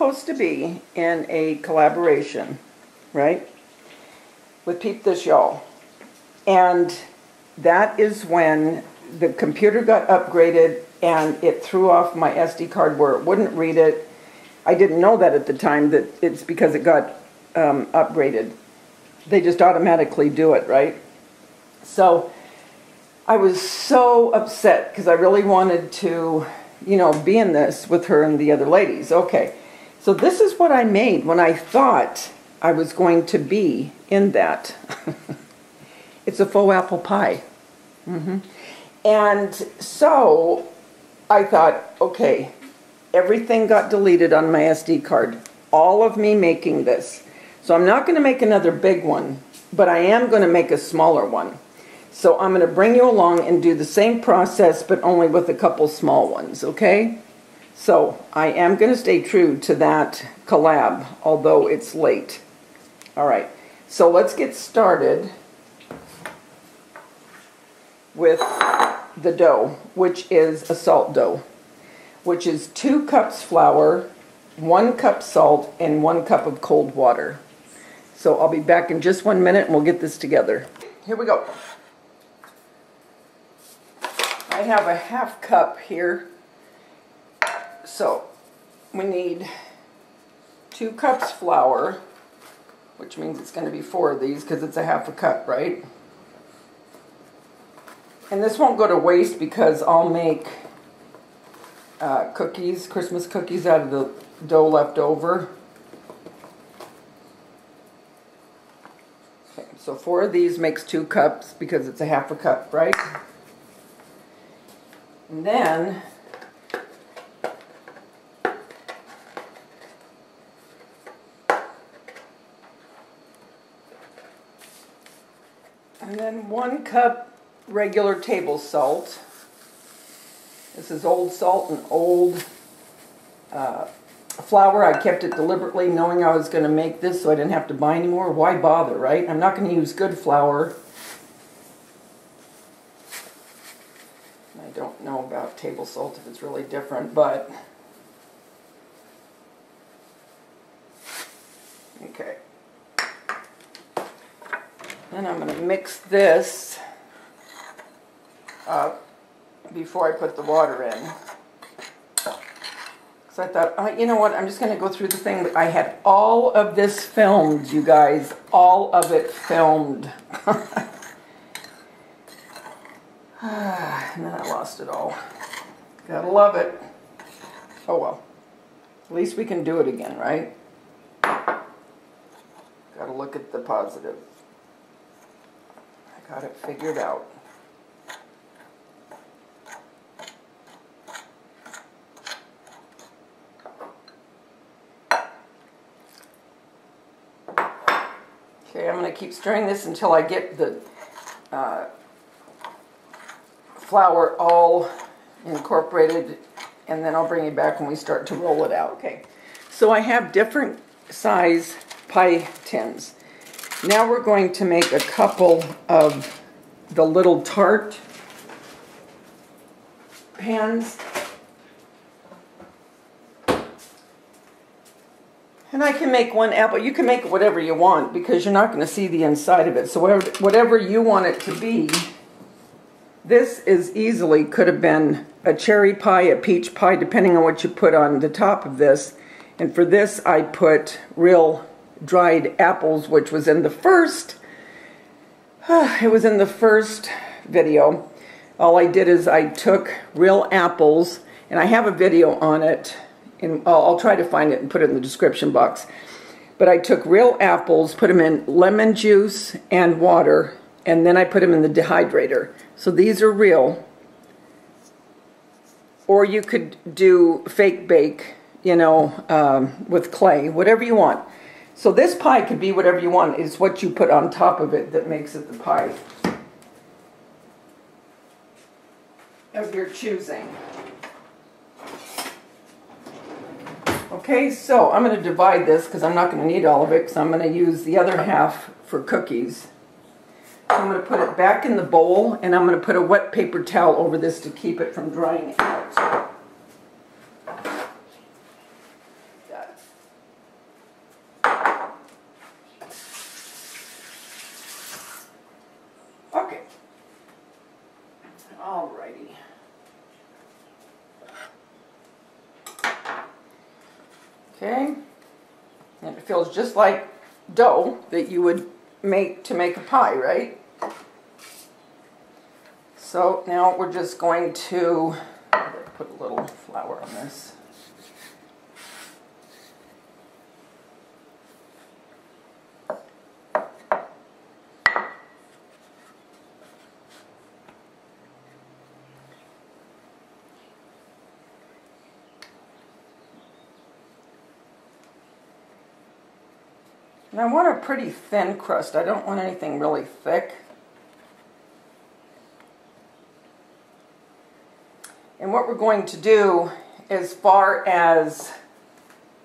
supposed to be in a collaboration, right? With Peep This Y'all. And that is when the computer got upgraded and it threw off my SD card where it wouldn't read it. I didn't know that at the time that it's because it got um, upgraded. They just automatically do it, right? So I was so upset because I really wanted to, you know, be in this with her and the other ladies. Okay, so this is what I made when I thought I was going to be in that. it's a faux apple pie. Mm-hmm. And so I thought, okay, everything got deleted on my SD card. All of me making this. So I'm not going to make another big one, but I am going to make a smaller one. So I'm going to bring you along and do the same process, but only with a couple small ones, okay? So I am going to stay true to that collab, although it's late. All right, so let's get started with the dough, which is a salt dough, which is two cups flour, one cup salt, and one cup of cold water. So I'll be back in just one minute and we'll get this together. Here we go. I have a half cup here. So we need two cups flour, which means it's going to be four of these because it's a half a cup, right? And this won't go to waste because I'll make uh, cookies, Christmas cookies out of the dough left over. So four of these makes two cups because it's a half a cup, right? And then and then one cup regular table salt. This is old salt and old uh, flour. I kept it deliberately knowing I was going to make this so I didn't have to buy anymore. Why bother, right? I'm not going to use good flour. I don't know about table salt if it's really different, but okay. Then I'm going to mix this up before I put the water in. So I thought, oh, you know what, I'm just going to go through the thing. I had all of this filmed, you guys. All of it filmed. and then I lost it all. Gotta love it. Oh well. At least we can do it again, right? Gotta look at the positive. Got it figured out. Okay, I'm going to keep stirring this until I get the uh, flour all incorporated and then I'll bring you back when we start to roll it out. Okay, so I have different size pie tins. Now we're going to make a couple of the little tart pans. And I can make one apple. You can make whatever you want because you're not going to see the inside of it. So whatever, whatever you want it to be, this is easily could have been a cherry pie, a peach pie, depending on what you put on the top of this. And for this, I put real dried apples, which was in the first, it was in the first video. All I did is I took real apples, and I have a video on it, and I'll, I'll try to find it and put it in the description box. But I took real apples, put them in lemon juice and water, and then I put them in the dehydrator. So these are real. Or you could do fake bake, you know, um, with clay, whatever you want. So this pie could be whatever you want. It's what you put on top of it that makes it the pie of your choosing. Okay, so I'm going to divide this because I'm not going to need all of it because I'm going to use the other half for cookies. So I'm going to put it back in the bowl and I'm going to put a wet paper towel over this to keep it from drying out. Okay. Alrighty. Okay. Just like dough that you would make to make a pie, right? So now we're just going to put a little flour on this. And I want a pretty thin crust. I don't want anything really thick. And what we're going to do as far as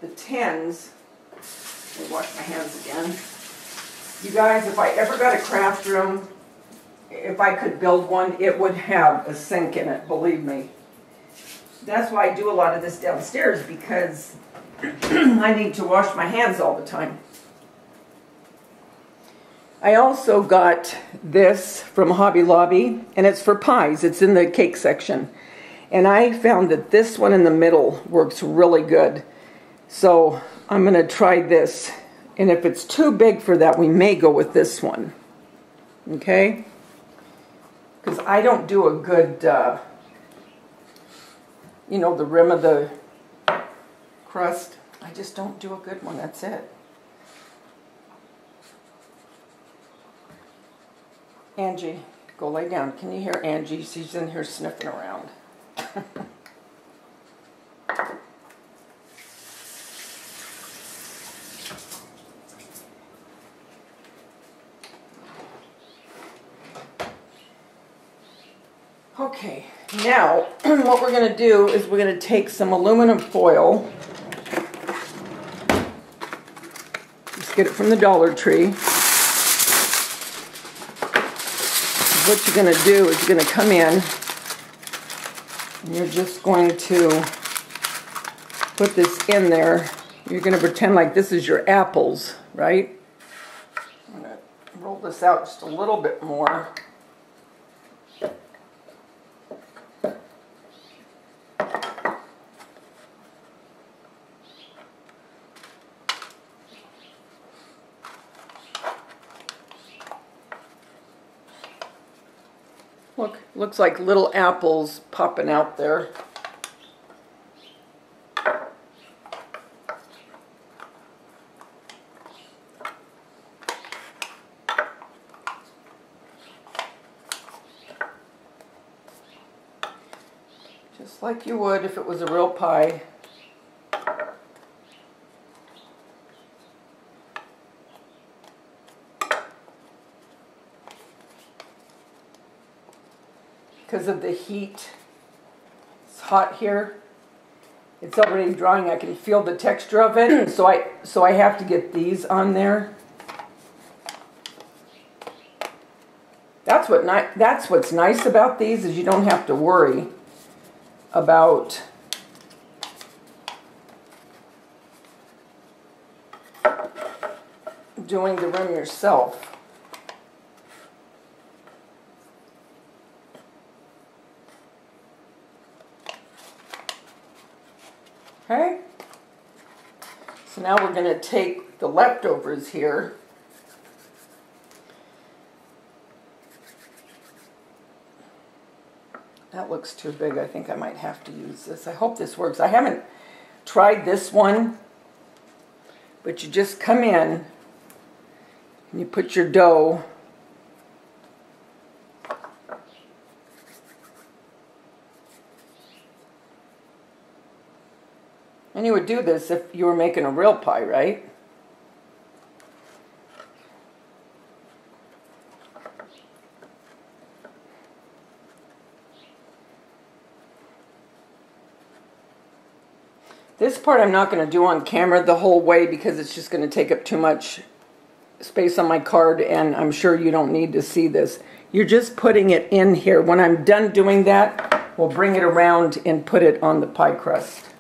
the tins, let me wash my hands again. You guys, if I ever got a craft room, if I could build one, it would have a sink in it, believe me. That's why I do a lot of this downstairs because I need to wash my hands all the time. I also got this from Hobby Lobby, and it's for pies. It's in the cake section. And I found that this one in the middle works really good. So I'm going to try this. And if it's too big for that, we may go with this one. Okay? Because I don't do a good, uh, you know, the rim of the crust. I just don't do a good one. That's it. Angie, go lay down. Can you hear Angie? She's in here sniffing around. okay, now what we're going to do is we're going to take some aluminum foil. Just get it from the Dollar Tree. What you're going to do is you're going to come in and you're just going to put this in there. You're going to pretend like this is your apples, right? I'm going to roll this out just a little bit more. Look, looks like little apples popping out there. Just like you would if it was a real pie. Because of the heat. It's hot here. It's already drying. I can feel the texture of it. so I so I have to get these on there. That's what ni that's what's nice about these is you don't have to worry about doing the rim yourself. Okay? So now we're going to take the leftovers here. That looks too big. I think I might have to use this. I hope this works. I haven't tried this one, but you just come in and you put your dough And you would do this if you were making a real pie, right? This part I'm not going to do on camera the whole way because it's just going to take up too much space on my card and I'm sure you don't need to see this. You're just putting it in here. When I'm done doing that, we'll bring it around and put it on the pie crust.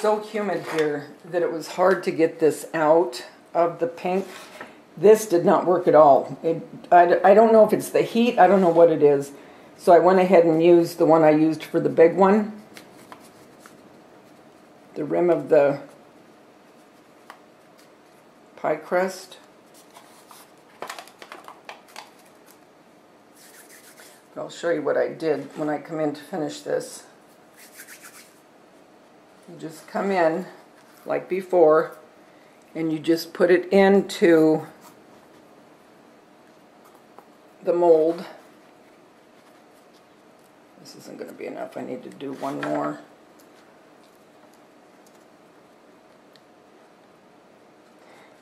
So humid here that it was hard to get this out of the pink. This did not work at all. It, I, I don't know if it's the heat, I don't know what it is. So I went ahead and used the one I used for the big one. The rim of the pie crust. I'll show you what I did when I come in to finish this. You just come in like before and you just put it into the mold. This isn't going to be enough. I need to do one more.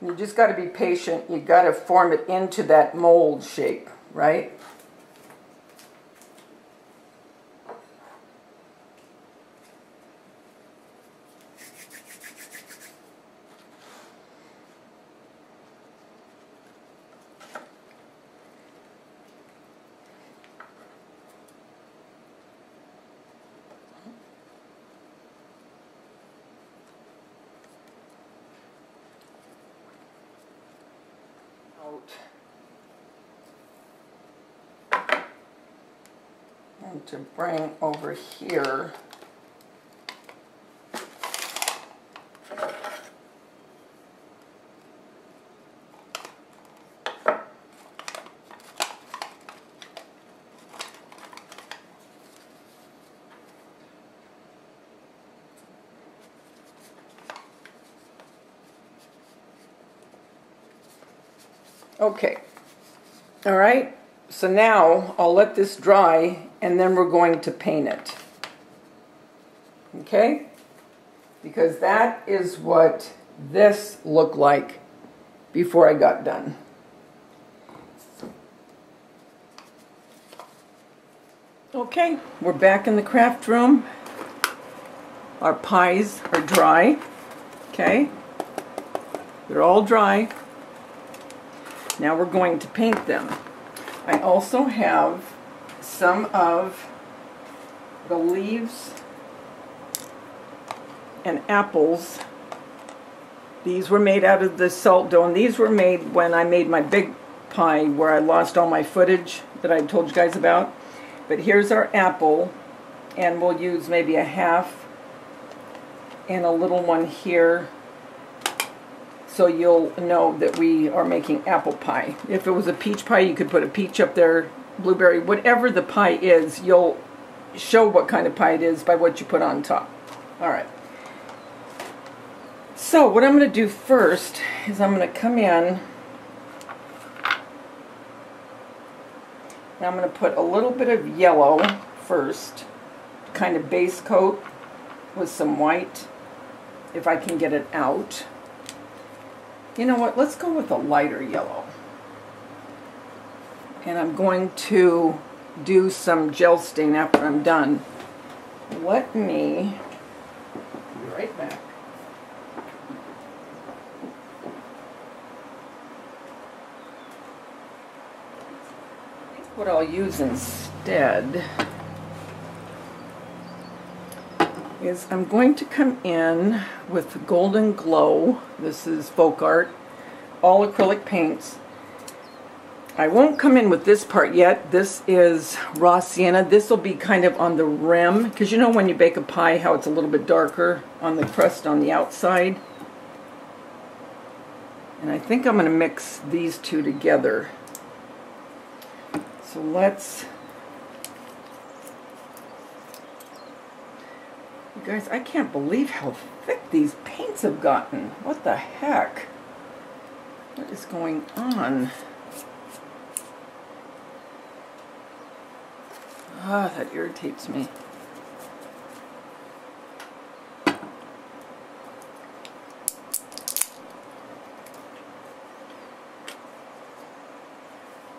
You just got to be patient. You got to form it into that mold shape, right? To bring over here Okay. All right. So now I'll let this dry and then we're going to paint it. Okay? Because that is what this looked like before I got done. Okay, we're back in the craft room. Our pies are dry. Okay? They're all dry. Now we're going to paint them. I also have some of the leaves and apples. These were made out of the salt dough, and these were made when I made my big pie where I lost all my footage that I told you guys about. But here's our apple, and we'll use maybe a half and a little one here so you'll know that we are making apple pie. If it was a peach pie, you could put a peach up there, blueberry, whatever the pie is, you'll show what kind of pie it is by what you put on top. All right. So what I'm going to do first is I'm going to come in and I'm going to put a little bit of yellow first, kind of base coat with some white, if I can get it out. You know what, let's go with a lighter yellow. And I'm going to do some gel stain after I'm done. Let me be right back. what I'll use instead is I'm going to come in with Golden Glow. This is Folk Art, all acrylic paints. I won't come in with this part yet. This is raw sienna. This will be kind of on the rim, because you know when you bake a pie how it's a little bit darker on the crust on the outside. And I think I'm going to mix these two together. So let's You guys, I can't believe how thick these paints have gotten. What the heck? What is going on? Ah, oh, that irritates me.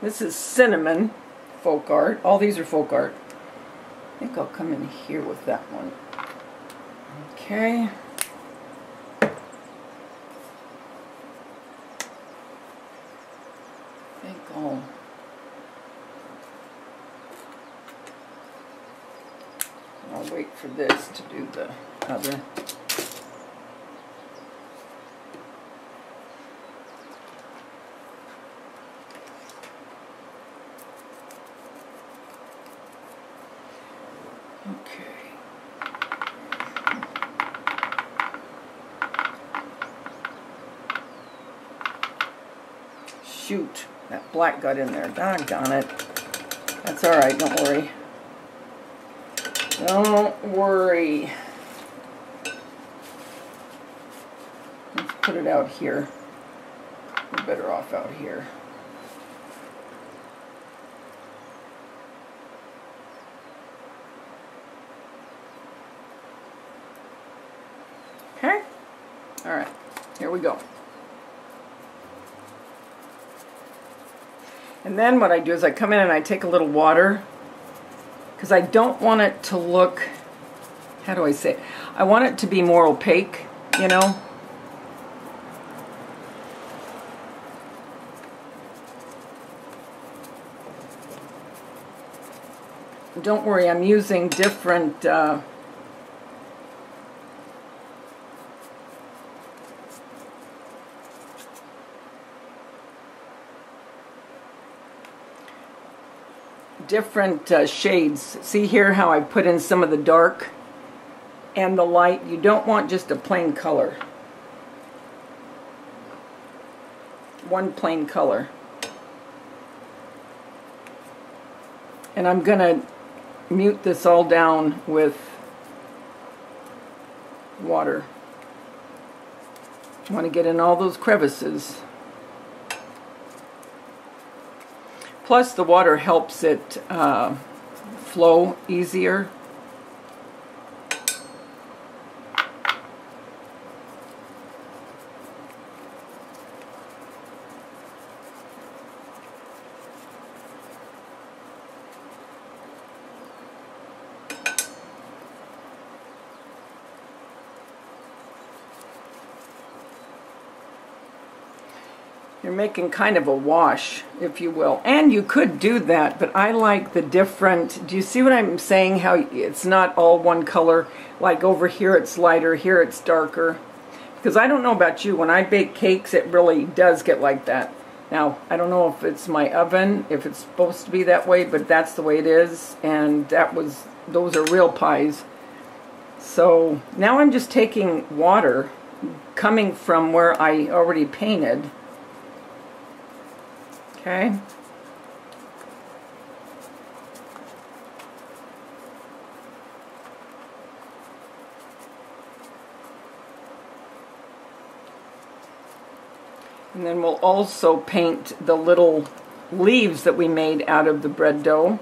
This is cinnamon folk art. All these are folk art. I think I'll come in here with that one. Okay. For this to do the other. Shoot, that black got in there. Doggone it. That's alright, don't worry. Don't worry. Let's put it out here. We're better off out here. Okay? Alright, here we go. And then what I do is I come in and I take a little water because I don't want it to look, how do I say it? I want it to be more opaque, you know? Don't worry, I'm using different uh, different uh, shades. See here how I put in some of the dark and the light. You don't want just a plain color. One plain color. And I'm going to mute this all down with water. I want to get in all those crevices. Plus the water helps it uh, flow easier. Making kind of a wash, if you will. And you could do that, but I like the different, do you see what I'm saying? How it's not all one color. Like over here it's lighter, here it's darker. Because I don't know about you, when I bake cakes it really does get like that. Now, I don't know if it's my oven, if it's supposed to be that way, but that's the way it is. And that was, those are real pies. So now I'm just taking water coming from where I already painted Okay. And then we'll also paint the little leaves that we made out of the bread dough.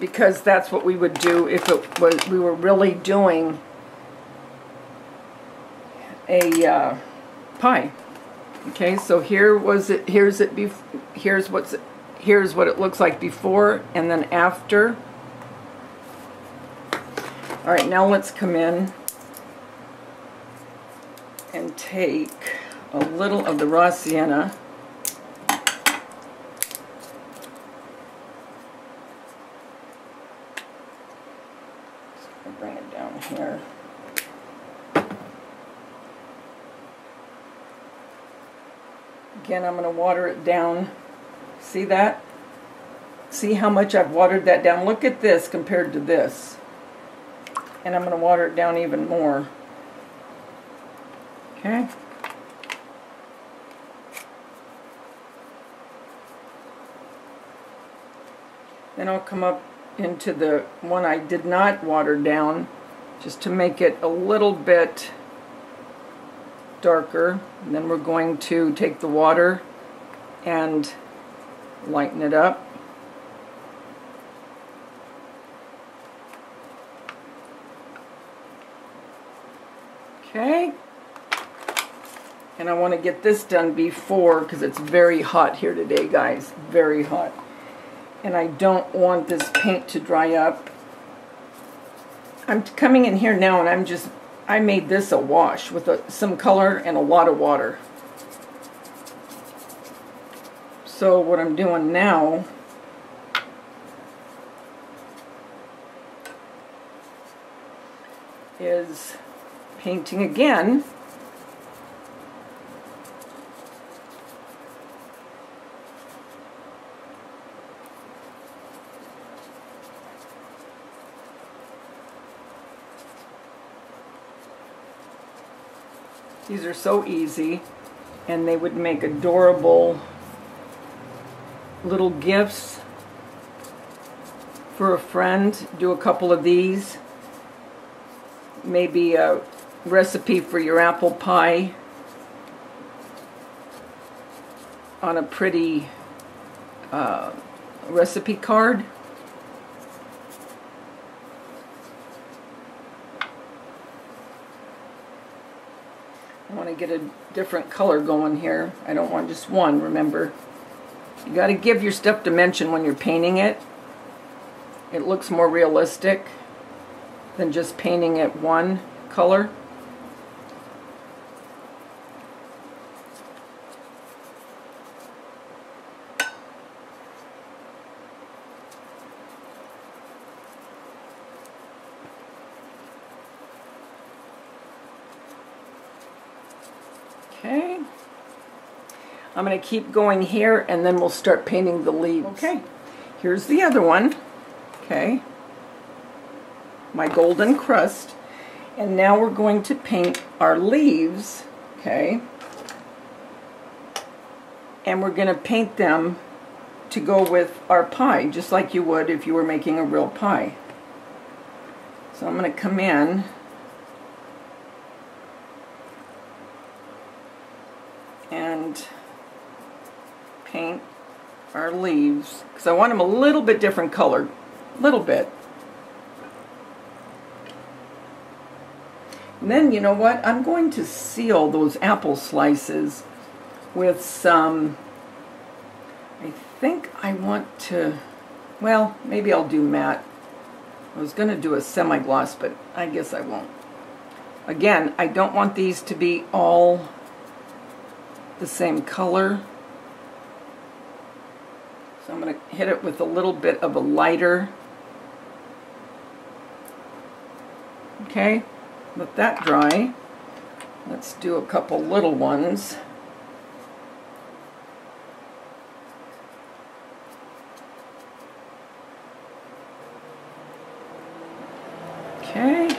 Because that's what we would do if it was we were really doing a uh, pie. Okay, so here was it. Here's it. Bef here's what's. Here's what it looks like before and then after. All right, now let's come in and take a little of the raw sienna. bring it down here. Again, I'm going to water it down. See that? See how much I've watered that down? Look at this compared to this. And I'm going to water it down even more. Okay? Then I'll come up into the one I did not water down just to make it a little bit darker. And then we're going to take the water and lighten it up. Okay. And I want to get this done before, because it's very hot here today, guys. Very hot. And I don't want this paint to dry up. I'm coming in here now and I'm just, I made this a wash with a, some color and a lot of water. So what I'm doing now is painting again These are so easy and they would make adorable little gifts for a friend. Do a couple of these. Maybe a recipe for your apple pie on a pretty uh, recipe card. I want to get a different color going here. I don't want just one, remember. You got to give your stuff dimension when you're painting it. It looks more realistic than just painting it one color. Okay. I'm going to keep going here and then we'll start painting the leaves. Okay. Here's the other one. Okay. My golden crust. And now we're going to paint our leaves. Okay. And we're going to paint them to go with our pie, just like you would if you were making a real pie. So I'm going to come in and paint our leaves because I want them a little bit different color, little bit. And then you know what? I'm going to seal those apple slices with some, I think I want to, well, maybe I'll do matte. I was going to do a semi-gloss, but I guess I won't. Again, I don't want these to be all the same color. I'm going to hit it with a little bit of a lighter. Okay, let that dry. Let's do a couple little ones. Okay.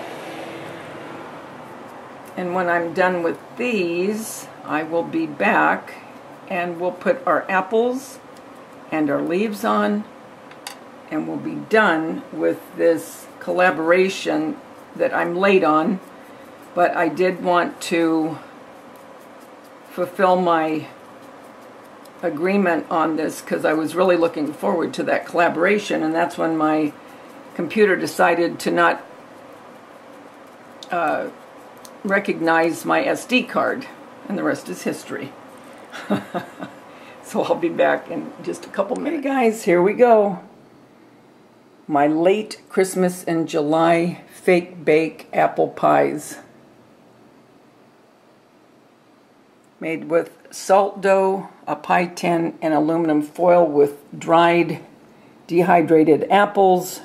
And when I'm done with these, I will be back and we'll put our apples and our leaves on and we'll be done with this collaboration that I'm late on but I did want to fulfill my agreement on this because I was really looking forward to that collaboration and that's when my computer decided to not uh, recognize my SD card and the rest is history. so I'll be back in just a couple minutes. Hey guys, here we go. My late Christmas and July fake bake apple pies. Made with salt dough, a pie tin, and aluminum foil with dried dehydrated apples,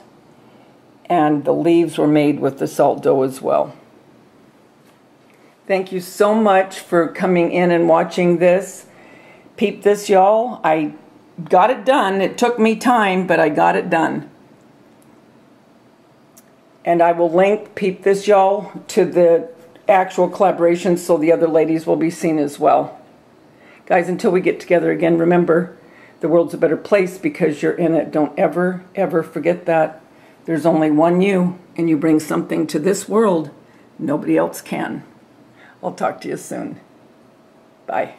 and the leaves were made with the salt dough as well. Thank you so much for coming in and watching this. Peep this, y'all. I got it done. It took me time, but I got it done. And I will link Peep This, y'all, to the actual collaboration so the other ladies will be seen as well. Guys, until we get together again, remember, the world's a better place because you're in it. Don't ever, ever forget that. There's only one you, and you bring something to this world nobody else can. I'll talk to you soon. Bye.